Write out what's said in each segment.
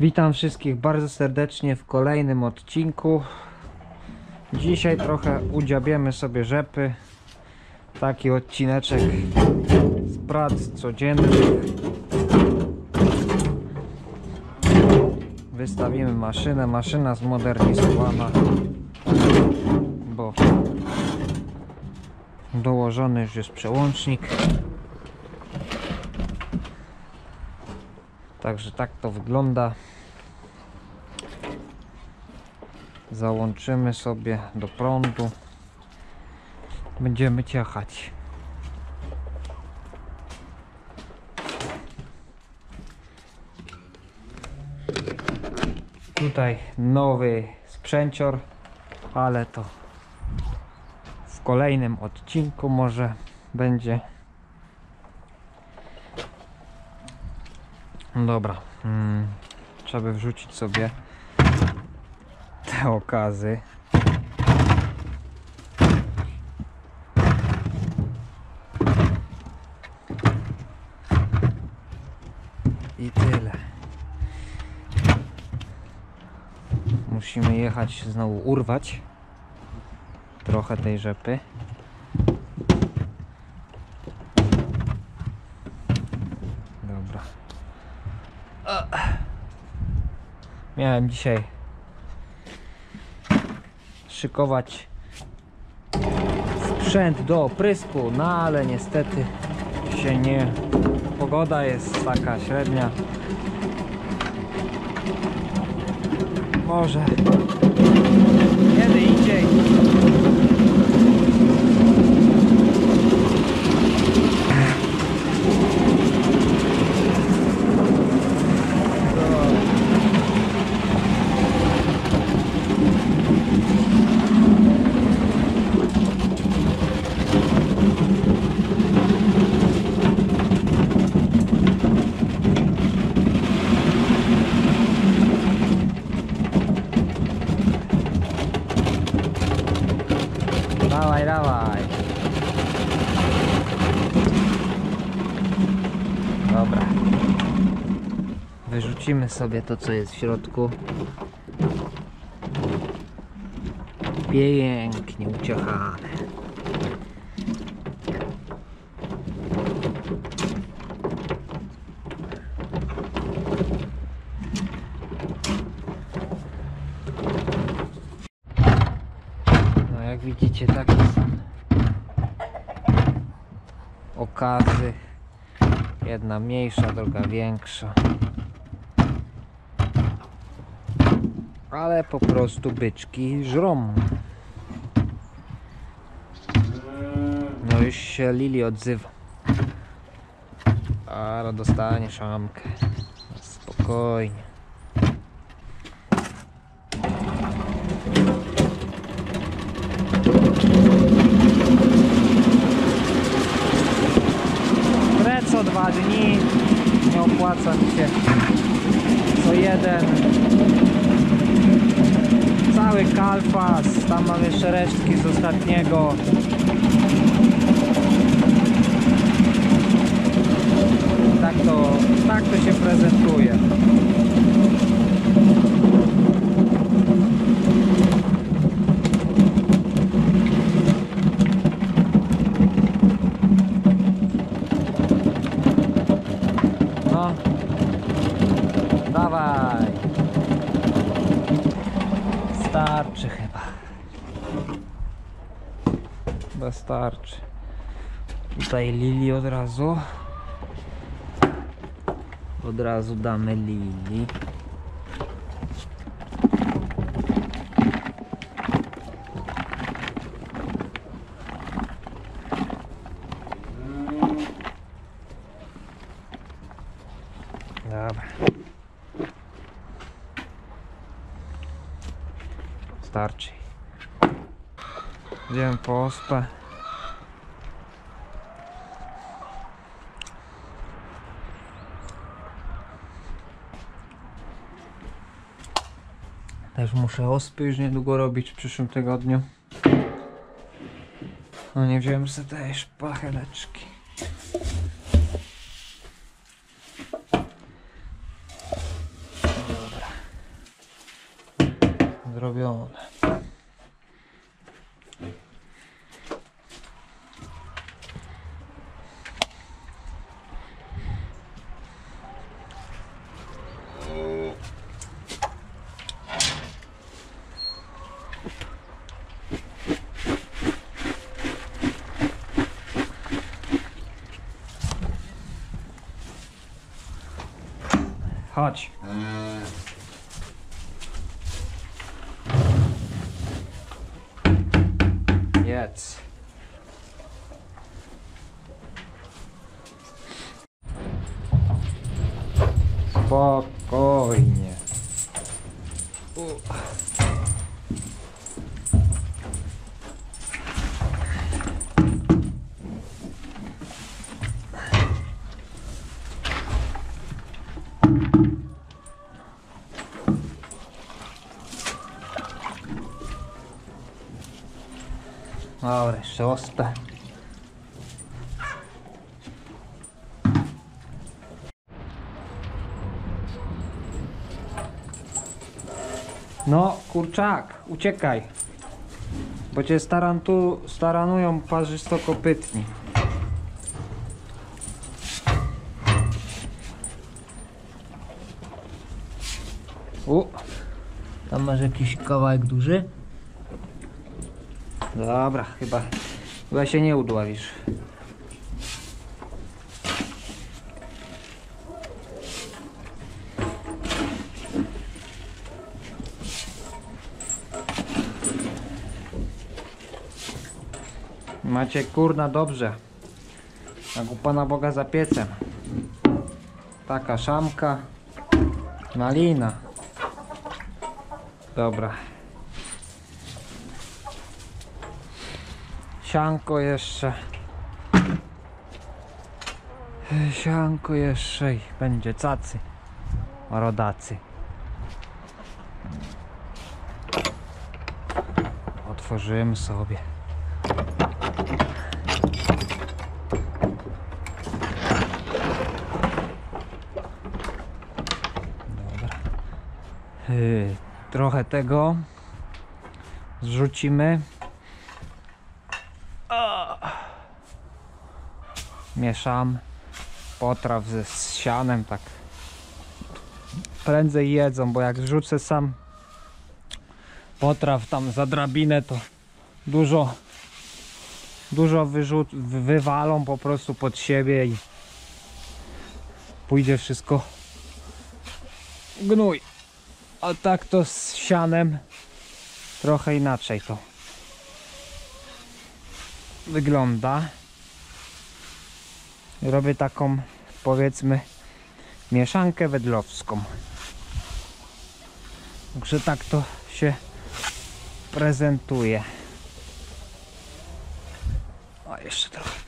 Witam wszystkich bardzo serdecznie w kolejnym odcinku. Dzisiaj trochę udziabiemy sobie rzepy. Taki odcineczek z prac codziennych. Wystawimy maszynę. Maszyna zmodernizowana, bo dołożony już jest przełącznik. Także tak to wygląda. Załączymy sobie do prądu. Będziemy ciachać. Tutaj nowy sprzęcior, ale to w kolejnym odcinku może będzie. Dobra, mm, trzeba by wrzucić sobie te okazy. I tyle. Musimy jechać znowu urwać trochę tej rzepy. Dobra. Miałem dzisiaj szykować sprzęt do oprysku, no ale niestety się nie. Pogoda jest taka średnia. Może Dawaj, dawaj. Dobra. Wyrzucimy sobie to, co jest w środku. Pięknie uciachane. No jak widzicie takie są okazy. Jedna mniejsza, druga większa. Ale po prostu byczki żrą. No już się Lili odzywa. Ale dostanie szamkę. Spokojnie. Tam mam jeszcze resztki z ostatniego. Tak to, tak to się prezentuje Tutaj lili od razu. Od razu damy lili. Dobra. Starczy. Też muszę ospy już niedługo robić w przyszłym tygodniu. No nie wziąłem sobie tej szpacheleczki. Dobra. Zrobione. Chodź. Jedz. Spokojnie. U. ospę. No, kurczak, uciekaj. Bo cię starantu, staranują parzystokopytni. U, tam masz jakiś kawałek duży? Dobra, chyba, chyba się nie udławisz. Macie kurna dobrze. Jak u Pana Boga za piecem. Taka szamka. Malina. Dobra. Sianko jeszcze. Sianko jeszcze i będzie cacy. Rodacy. Otworzymy sobie. Dobra. Yy, trochę tego zrzucimy. Mieszam. Potraw ze sianem tak. Prędzej jedzą, bo jak rzucę sam potraw tam za drabinę to dużo dużo wyrzut, wy- wywalą po prostu pod siebie i pójdzie wszystko gnój. A tak to z sianem trochę inaczej to wygląda. Robię taką powiedzmy mieszankę wedlowską. Także tak to się prezentuje. A jeszcze trochę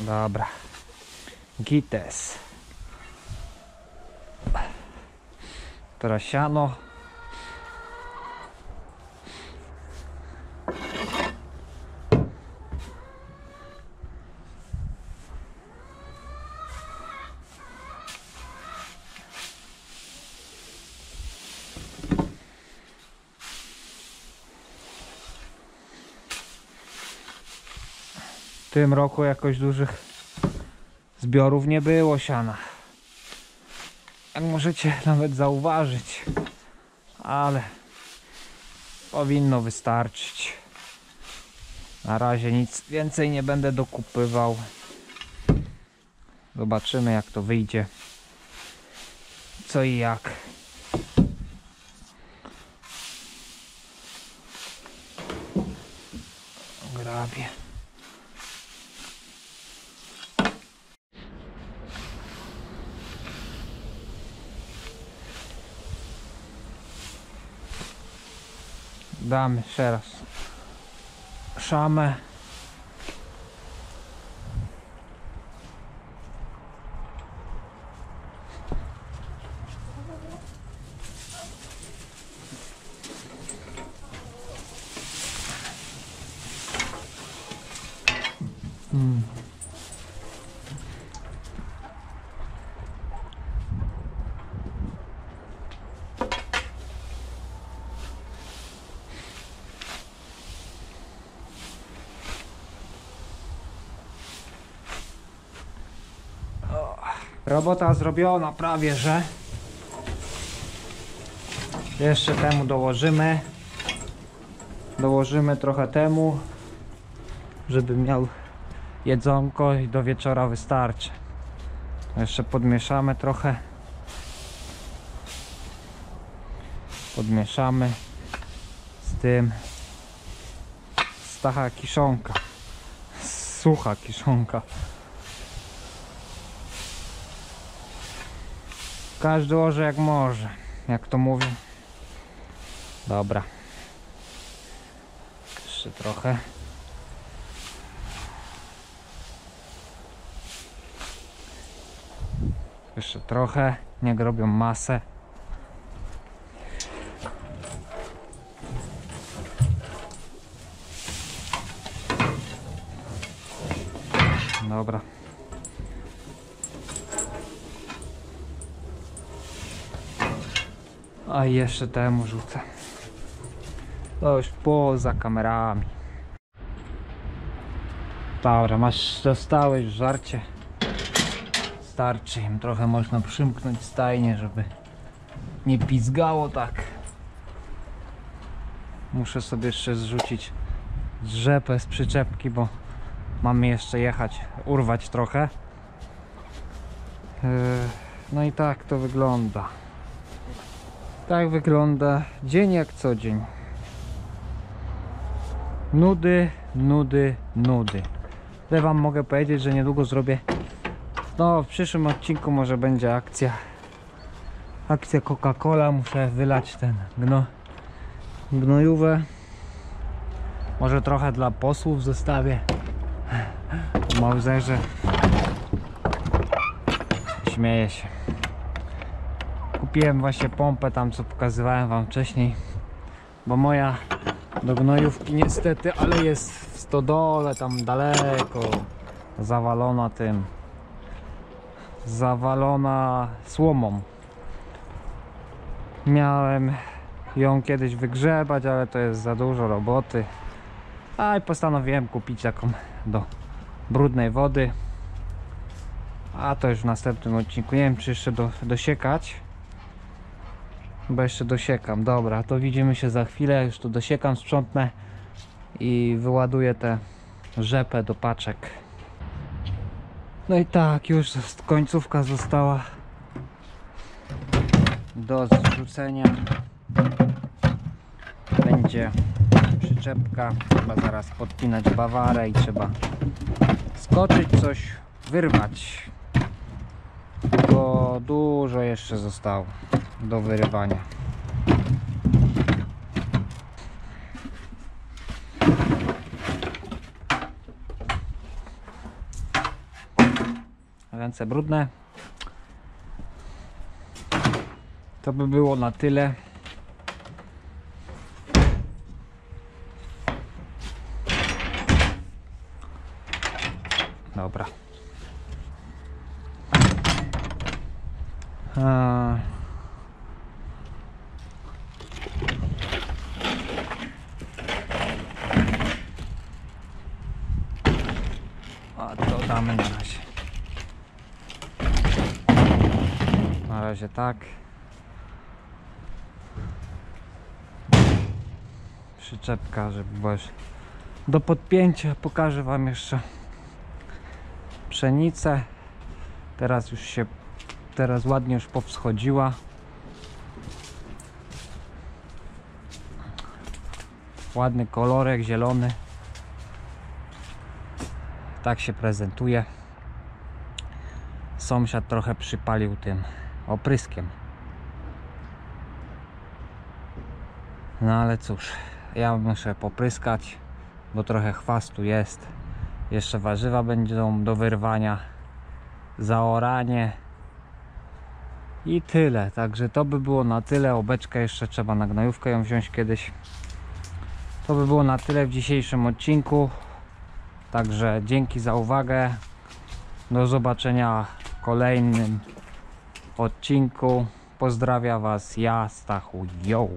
dobra. Gites. Teraz tym roku jakoś dużych zbiorów nie było siana. Jak możecie nawet zauważyć ale powinno wystarczyć. Na razie nic więcej nie będę dokupywał. Zobaczymy jak to wyjdzie. Co i jak. Grabie Oglądamy jeszcze raz szamę. Mm. Robota zrobiona prawie, że. Jeszcze temu dołożymy. Dołożymy trochę temu, żeby miał jedzonko i do wieczora wystarczy. Jeszcze podmieszamy trochę. Podmieszamy z tym. Stacha kiszonka. Sucha kiszonka. Każdy orze jak może, jak to mówią. Dobra. Jeszcze trochę. Jeszcze trochę. Niech robią masę. Dobra. A jeszcze temu rzucę. To już poza kamerami. Dobra, masz dostały już żarcie. Starczy im trochę można przymknąć stajnie, żeby nie pizgało tak. Muszę sobie jeszcze zrzucić rzepę z przyczepki, bo mamy jeszcze jechać, urwać trochę. Yy, No i tak to wygląda. Tak wygląda dzień jak co dzień. Nudy, nudy, nudy. Tyle wam mogę powiedzieć, że niedługo zrobię. No, w przyszłym odcinku może będzie akcja. Akcja Coca-Cola. Muszę wylać ten gno, gnojówę. Może trochę dla posłów zostawię. W Mauzerze. Śmieję się. Kupiłem właśnie pompę tam, co pokazywałem wam wcześniej. Bo moja do gnojówki niestety, ale jest w stodole tam daleko. Zawalona tym. Zawalona słomą. Miałem ją kiedyś wygrzebać, ale to jest za dużo roboty. A i postanowiłem kupić taką do brudnej wody. A to już w następnym odcinku. Nie wiem, czy jeszcze do, dosiekać. Chyba jeszcze dosiekam. Dobra, to widzimy się za chwilę. Już tu dosiekam, sprzątnę i wyładuję tę rzepę do paczek. No i tak, już końcówka została do zrzucenia. Będzie przyczepka. Trzeba zaraz podpinać bawarę i trzeba skoczyć coś, wyrwać. Bo dużo jeszcze zostało do wyrywania. Ręce brudne. To by było na tyle. Dobra. Damy na razie. Na razie tak. Przyczepka, żeby była do podpięcia. Pokażę Wam jeszcze pszenicę. Teraz już się, teraz ładnie już powschodziła. Ładny kolorek, zielony. Tak się prezentuje. Sąsiad trochę przypalił tym opryskiem. No ale cóż, ja muszę popryskać, bo trochę chwastu jest. Jeszcze warzywa będą do wyrwania, zaoranie i tyle. Także to by było na tyle. Obeczkę jeszcze trzeba na gnojówkę ją wziąć kiedyś. To by było na tyle w dzisiejszym odcinku. Także dzięki za uwagę. Do zobaczenia w kolejnym odcinku. Pozdrawia Was ja, Stachu. Yo!